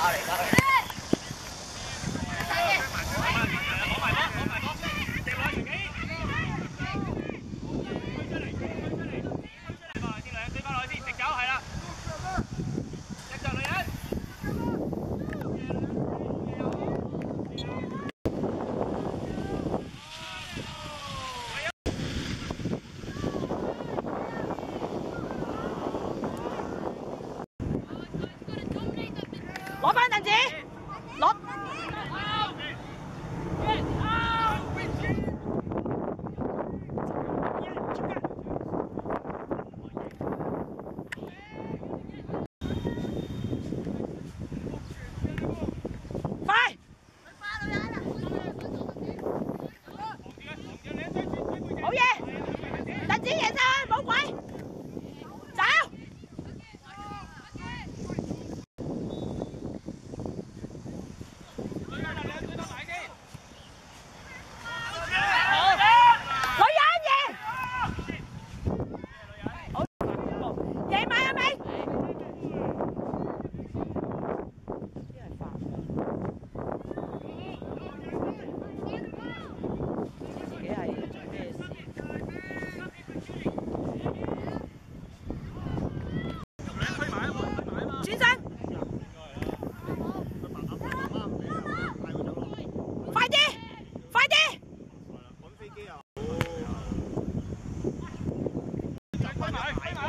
got it, got it.